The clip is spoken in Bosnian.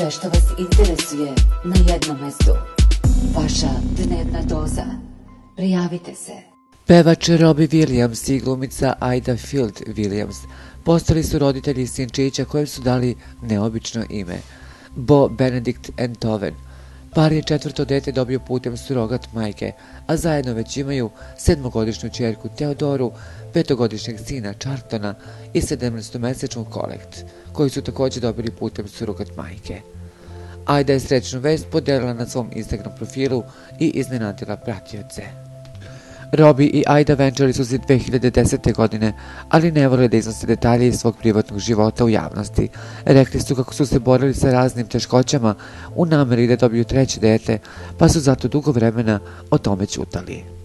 Sve što vas interesuje na jednom mestu. Vaša dnevna doza. Prijavite se. Pevač Robbie Williams i glumica Aida Field Williams postali su roditelji sinčića kojem su dali neobično ime, Bo Benedict Entoven. Par je četvrto dete dobio putem surogat majke, a zajedno već imaju sedmogodišnju čerku Teodoru, petogodišnjeg sina Chartona i sedemnestomesečnu kolekt, koji su također dobili putem surogat majke. Ajda je srećnu vest podelila na svom Instagram profilu i iznenadila pratioce. Robi i Aida venčali su se 2010. godine, ali ne vole da iznose detalje iz svog privatnog života u javnosti. Rekli su kako su se borili sa raznim teškoćama u nameri da dobiju treće dete, pa su zato dugo vremena o tome čutali.